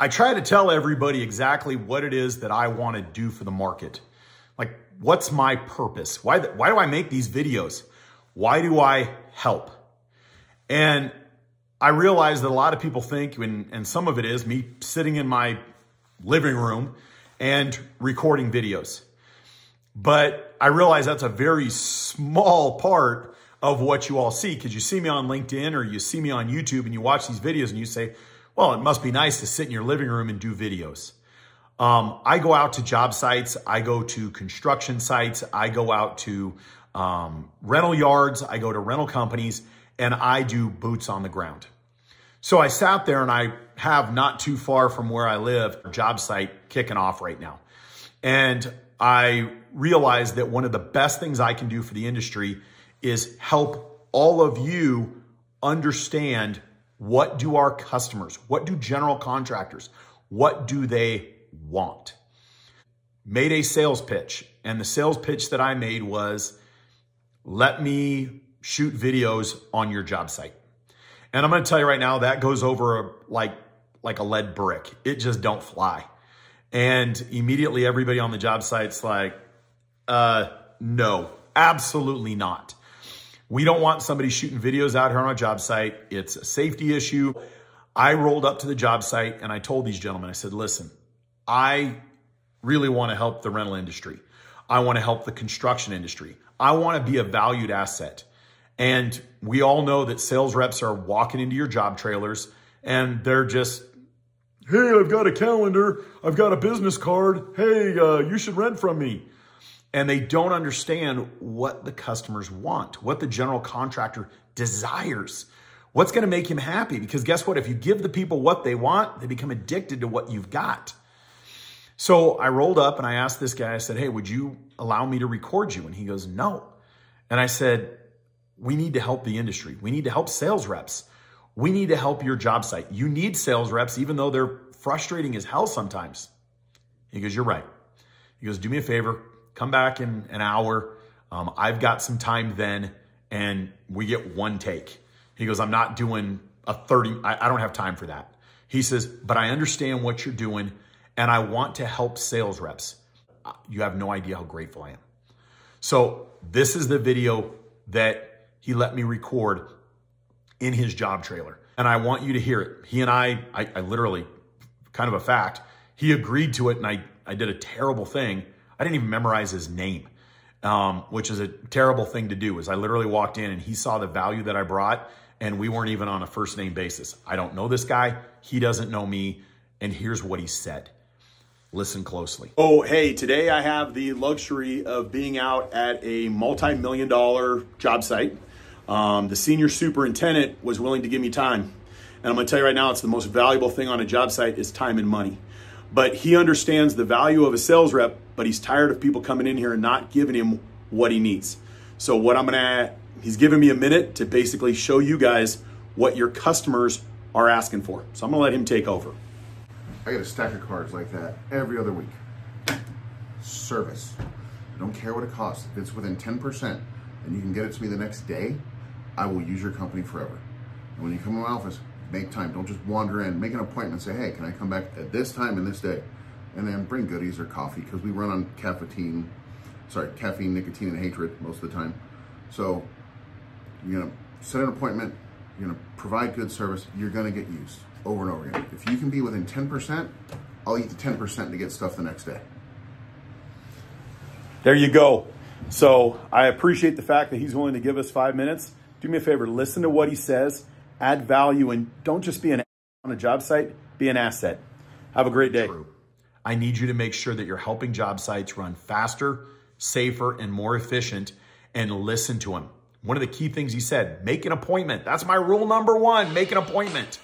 I try to tell everybody exactly what it is that I want to do for the market. Like, what's my purpose? Why, why do I make these videos? Why do I help? And I realize that a lot of people think, and, and some of it is me sitting in my living room and recording videos. But I realize that's a very small part of what you all see because you see me on LinkedIn or you see me on YouTube and you watch these videos and you say, well, it must be nice to sit in your living room and do videos. Um, I go out to job sites. I go to construction sites. I go out to um, rental yards. I go to rental companies and I do boots on the ground. So I sat there and I have not too far from where I live, a job site kicking off right now. And I realized that one of the best things I can do for the industry is help all of you understand what do our customers, what do general contractors, what do they want? Made a sales pitch. And the sales pitch that I made was, let me shoot videos on your job site. And I'm going to tell you right now, that goes over like, like a lead brick. It just don't fly. And immediately everybody on the job site's like, uh, no, absolutely not. We don't want somebody shooting videos out here on our job site. It's a safety issue. I rolled up to the job site and I told these gentlemen, I said, listen, I really want to help the rental industry. I want to help the construction industry. I want to be a valued asset. And we all know that sales reps are walking into your job trailers and they're just, hey, I've got a calendar. I've got a business card. Hey, uh, you should rent from me. And they don't understand what the customers want, what the general contractor desires, what's going to make him happy. Because guess what? If you give the people what they want, they become addicted to what you've got. So I rolled up and I asked this guy, I said, hey, would you allow me to record you? And he goes, no. And I said, we need to help the industry. We need to help sales reps. We need to help your job site. You need sales reps, even though they're frustrating as hell sometimes. He goes, you're right. He goes, do me a favor, come back in an hour. Um, I've got some time then and we get one take. He goes, I'm not doing a 30, I, I don't have time for that. He says, but I understand what you're doing and I want to help sales reps. Uh, you have no idea how grateful I am. So this is the video that he let me record in his job trailer. And I want you to hear it. He and I, I, I literally, kind of a fact, he agreed to it and I, I did a terrible thing. I didn't even memorize his name, um, which is a terrible thing to do is I literally walked in and he saw the value that I brought and we weren't even on a first name basis. I don't know this guy. He doesn't know me. And here's what he said. Listen closely. Oh, hey, today I have the luxury of being out at a multi-million dollar job site um, the senior superintendent was willing to give me time. And I'm going to tell you right now, it's the most valuable thing on a job site is time and money. But he understands the value of a sales rep, but he's tired of people coming in here and not giving him what he needs. So what I'm to, he's giving me a minute to basically show you guys what your customers are asking for. So I'm to let him take over. I get a stack of cards like that every other week. Service. I don't care what it costs. If it's within 10% and you can get it to me the next day, I will use your company forever. And when you come to my office, make time. Don't just wander in. Make an appointment. Say, hey, can I come back at this time and this day? And then bring goodies or coffee because we run on caffeine, sorry, caffeine, nicotine, and hatred most of the time. So you're gonna set an appointment. You're gonna provide good service. You're gonna get used over and over again. If you can be within 10%, I'll eat the 10% to get stuff the next day. There you go. So I appreciate the fact that he's willing to give us five minutes do me a favor, listen to what he says, add value, and don't just be an on a job site, be an asset. Have a great day. I need you to make sure that you're helping job sites run faster, safer, and more efficient, and listen to him. One of the key things he said, make an appointment. That's my rule number one, make an appointment.